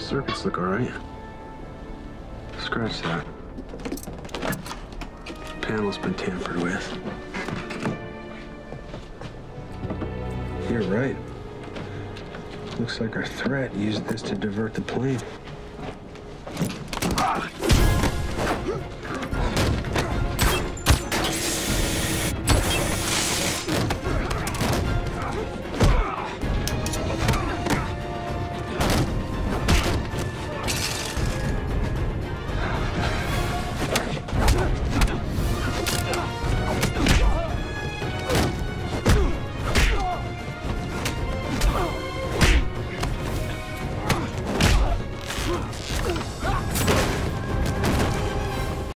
circuits look all right. Scratch that. Panel's been tampered with. You're right. Looks like our threat used this to divert the plane. あっ!